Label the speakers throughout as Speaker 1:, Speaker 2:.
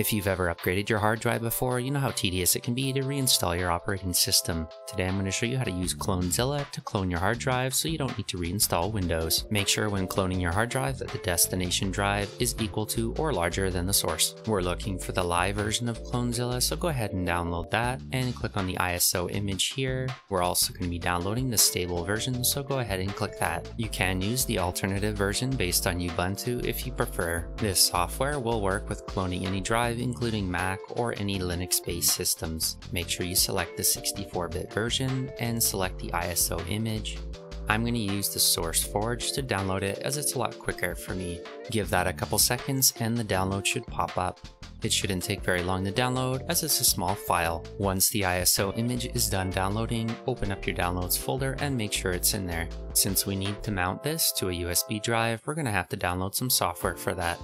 Speaker 1: If you've ever upgraded your hard drive before, you know how tedious it can be to reinstall your operating system. Today I'm going to show you how to use CloneZilla to clone your hard drive so you don't need to reinstall Windows. Make sure when cloning your hard drive that the destination drive is equal to or larger than the source. We're looking for the live version of CloneZilla, so go ahead and download that and click on the ISO image here. We're also going to be downloading the stable version, so go ahead and click that. You can use the alternative version based on Ubuntu if you prefer. This software will work with cloning any drive drive including Mac or any Linux-based systems. Make sure you select the 64-bit version and select the ISO image. I'm going to use the SourceForge to download it as it's a lot quicker for me. Give that a couple seconds and the download should pop up. It shouldn't take very long to download as it's a small file. Once the ISO image is done downloading, open up your downloads folder and make sure it's in there. Since we need to mount this to a USB drive, we're going to have to download some software for that.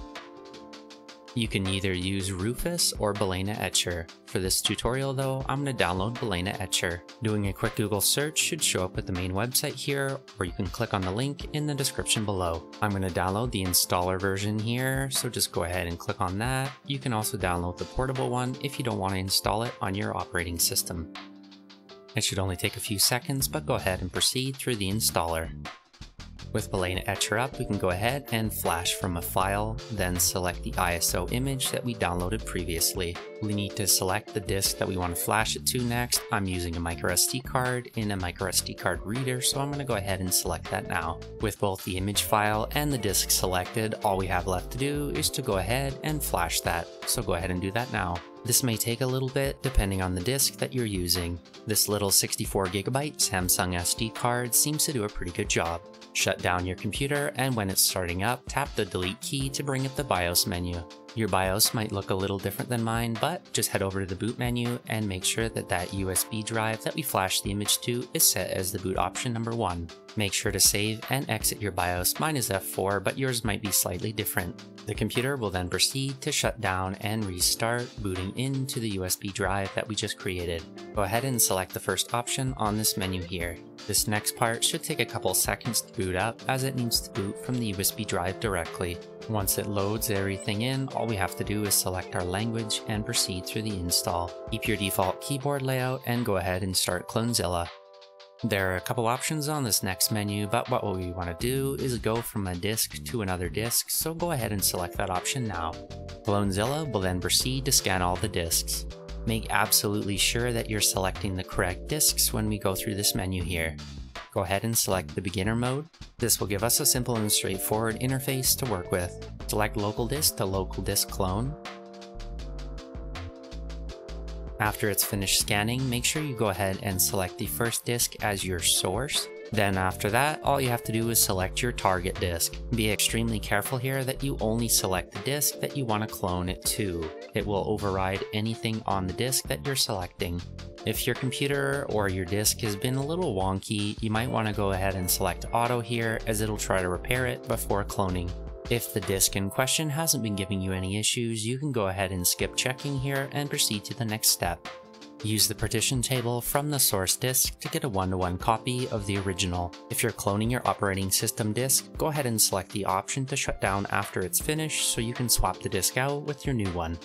Speaker 1: You can either use Rufus or Balena Etcher. For this tutorial though, I'm going to download Balena Etcher. Doing a quick Google search should show up at the main website here, or you can click on the link in the description below. I'm going to download the installer version here, so just go ahead and click on that. You can also download the portable one if you don't want to install it on your operating system. It should only take a few seconds, but go ahead and proceed through the installer. With Balena Etcher up, we can go ahead and flash from a file, then select the ISO image that we downloaded previously. We need to select the disk that we want to flash it to next. I'm using a microSD card in a microSD card reader, so I'm going to go ahead and select that now. With both the image file and the disk selected, all we have left to do is to go ahead and flash that. So go ahead and do that now. This may take a little bit depending on the disk that you're using. This little 64GB Samsung SD card seems to do a pretty good job. Shut down your computer and when it's starting up, tap the delete key to bring up the BIOS menu. Your BIOS might look a little different than mine, but just head over to the boot menu and make sure that that USB drive that we flashed the image to is set as the boot option number one. Make sure to save and exit your BIOS. Mine is F4, but yours might be slightly different. The computer will then proceed to shut down and restart, booting into the USB drive that we just created. Go ahead and select the first option on this menu here. This next part should take a couple seconds to boot up as it needs to boot from the USB drive directly. Once it loads everything in, all we have to do is select our language and proceed through the install. Keep your default keyboard layout and go ahead and start CloneZilla. There are a couple options on this next menu, but what we want to do is go from a disk to another disk, so go ahead and select that option now. CloneZilla will then proceed to scan all the disks. Make absolutely sure that you're selecting the correct disks when we go through this menu here. Go ahead and select the beginner mode. This will give us a simple and straightforward interface to work with. Select local disk to local disk clone, after it's finished scanning, make sure you go ahead and select the first disk as your source. Then after that, all you have to do is select your target disk. Be extremely careful here that you only select the disk that you want to clone it to. It will override anything on the disk that you're selecting. If your computer or your disk has been a little wonky, you might want to go ahead and select auto here as it'll try to repair it before cloning. If the disk in question hasn't been giving you any issues, you can go ahead and skip checking here and proceed to the next step. Use the partition table from the source disk to get a one-to-one -one copy of the original. If you're cloning your operating system disk, go ahead and select the option to shut down after it's finished so you can swap the disk out with your new one.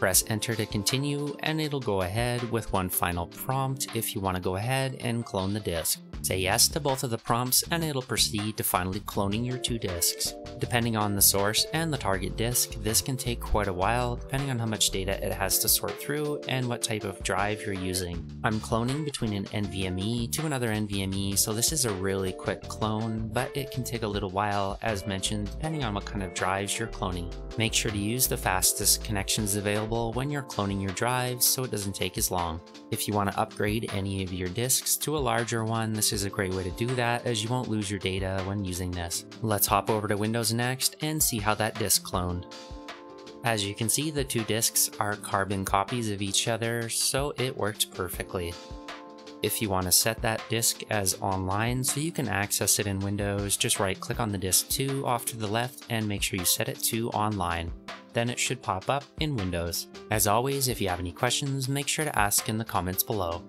Speaker 1: Press enter to continue and it'll go ahead with one final prompt if you want to go ahead and clone the disk. Say yes to both of the prompts and it'll proceed to finally cloning your two disks. Depending on the source and the target disk, this can take quite a while depending on how much data it has to sort through and what type of drive you're using. I'm cloning between an NVMe to another NVMe, so this is a really quick clone, but it can take a little while as mentioned depending on what kind of drives you're cloning. Make sure to use the fastest connections available when you're cloning your drives so it doesn't take as long. If you want to upgrade any of your disks to a larger one, this is a great way to do that as you won't lose your data when using this. Let's hop over to Windows next and see how that disk cloned. As you can see, the two disks are carbon copies of each other, so it worked perfectly. If you want to set that disk as online so you can access it in Windows, just right click on the disk 2 off to the left and make sure you set it to online. Then it should pop up in Windows. As always, if you have any questions, make sure to ask in the comments below.